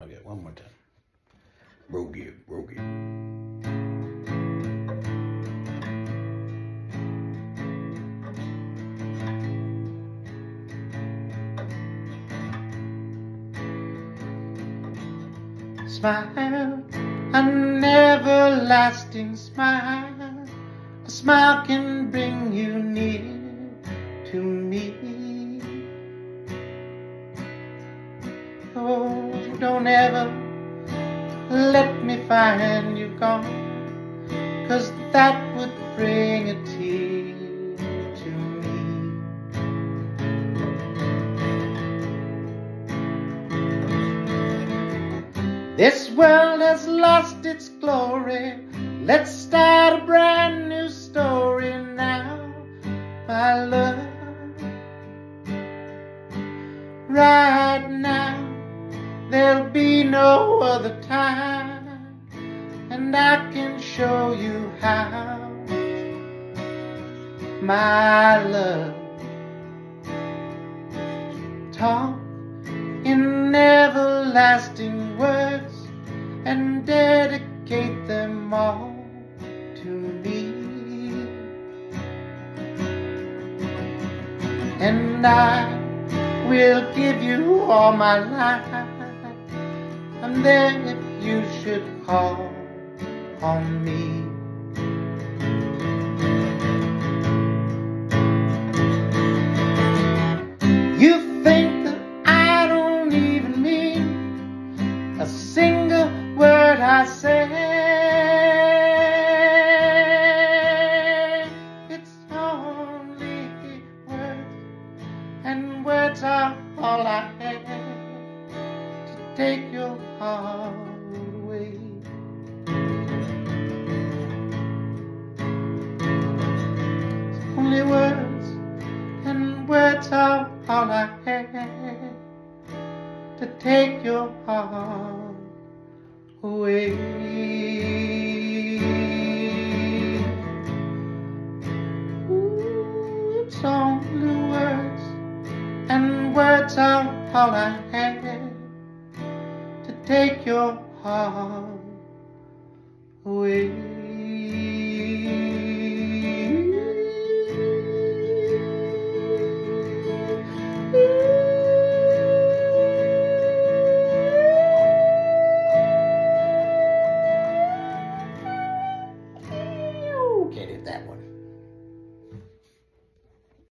Okay, one more time. Rogie, Rogie. Smile, an everlasting smile. A smile can bring you near to me. Oh, don't ever let me find you gone, cause that would bring a tear to me. This world has lost its glory. Let's start a brand new story now, my love. Right there'll be no other time, and I can show you how, my love. Talk in everlasting words and dedicate them all to me. And I will give you all my life. I'm there if you should call on me. You think that I don't even mean a single word I say. It's only words, and words are all I have take your heart away. Only words, and words are all I have to take your heart away. Ooh, it's only words, and words are all I have take your heart.